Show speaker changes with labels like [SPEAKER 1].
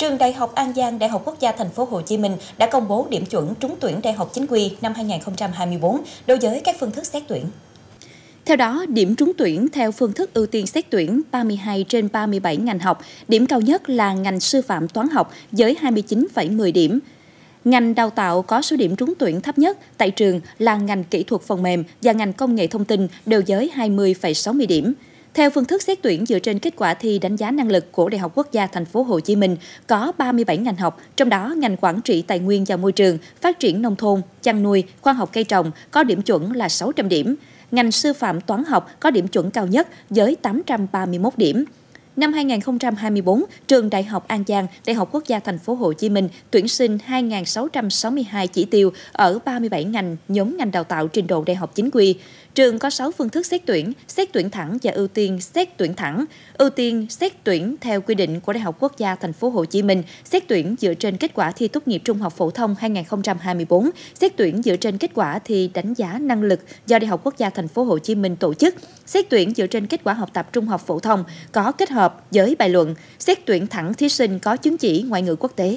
[SPEAKER 1] Trường Đại học An Giang, Đại học Quốc gia Thành phố Hồ Chí Minh đã công bố điểm chuẩn trúng tuyển đại học chính quy năm 2024 đối với các phương thức xét tuyển.
[SPEAKER 2] Theo đó, điểm trúng tuyển theo phương thức ưu tiên xét tuyển 32 trên 37 ngành học, điểm cao nhất là ngành sư phạm toán học với 29,10 điểm. Ngành đào tạo có số điểm trúng tuyển thấp nhất tại trường là ngành kỹ thuật phần mềm và ngành công nghệ thông tin đều với 20,60 điểm. Theo phương thức xét tuyển dựa trên kết quả thi đánh giá năng lực của Đại học Quốc gia Thành phố Hồ Chí Minh có 37 ngành học, trong đó ngành quản trị tài nguyên và môi trường, phát triển nông thôn, chăn nuôi, khoa học cây trồng có điểm chuẩn là 600 điểm. Ngành sư phạm toán học có điểm chuẩn cao nhất với 831 điểm. Năm 2024, trường Đại học An Giang, Đại học Quốc gia Thành phố Hồ Chí Minh tuyển sinh 2.662 chỉ tiêu ở 37 ngành nhóm ngành đào tạo trình độ đại học chính quy. Trường có 6 phương thức xét tuyển, xét tuyển thẳng và ưu tiên xét tuyển thẳng. Ưu tiên xét tuyển theo quy định của Đại học Quốc gia Thành phố Hồ Chí Minh, xét tuyển dựa trên kết quả thi tốt nghiệp trung học phổ thông 2024, xét tuyển dựa trên kết quả thi đánh giá năng lực do Đại học Quốc gia Thành phố Hồ Chí Minh tổ chức, xét tuyển dựa trên kết quả học tập trung học phổ thông có kết hợp với bài luận, xét tuyển thẳng thí sinh có chứng chỉ ngoại ngữ quốc tế.